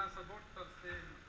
läsa bort oss.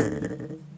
え?